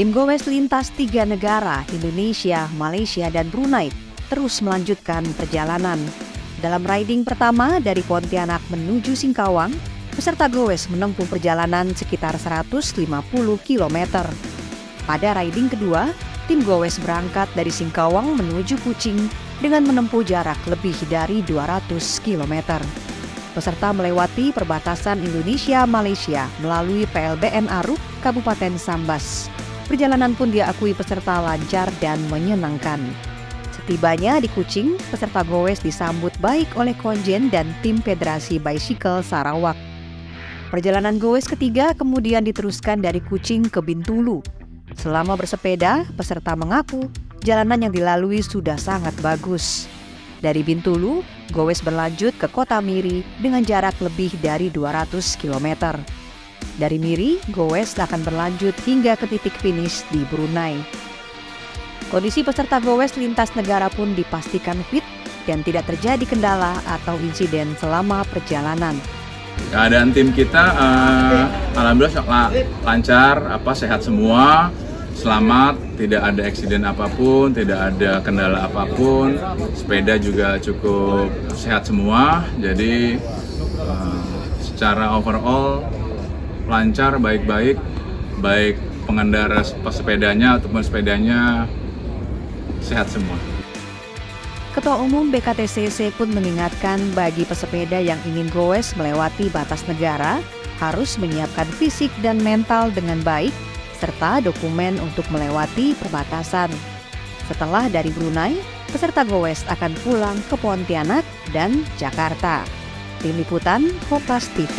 Tim Gowes lintas tiga negara, Indonesia, Malaysia, dan Brunei, terus melanjutkan perjalanan. Dalam riding pertama dari Pontianak menuju Singkawang, peserta Gowes menempuh perjalanan sekitar 150 km. Pada riding kedua, tim Gowes berangkat dari Singkawang menuju Kucing dengan menempuh jarak lebih dari 200 km. Peserta melewati perbatasan Indonesia-Malaysia melalui PLBN Aruk, Kabupaten Sambas. Perjalanan pun diakui peserta lancar dan menyenangkan. Setibanya di Kucing, peserta Gowes disambut baik oleh konjen dan tim Federasi Bicycle Sarawak. Perjalanan Gowes ketiga kemudian diteruskan dari Kucing ke Bintulu. Selama bersepeda, peserta mengaku jalanan yang dilalui sudah sangat bagus. Dari Bintulu, Gowes berlanjut ke kota Miri dengan jarak lebih dari 200 km. Dari Miri, Gowes akan berlanjut hingga ke titik finish di Brunei. Kondisi peserta Gowes lintas negara pun dipastikan fit dan tidak terjadi kendala atau insiden selama perjalanan. Keadaan tim kita uh, alhamdulillah lancar, apa sehat semua selamat, tidak ada eksiden apa pun, tidak ada kendala apa pun, sepeda juga cukup sehat semua, jadi uh, secara overall lancar, baik-baik, baik pengendara sepedanya ataupun sepedanya sehat semua. Ketua Umum BKTCC pun mengingatkan bagi pesepeda yang ingin goes melewati batas negara harus menyiapkan fisik dan mental dengan baik serta dokumen untuk melewati perbatasan. Setelah dari Brunei, peserta Gowes akan pulang ke Pontianak dan Jakarta. Tim Liputan Kompas TV.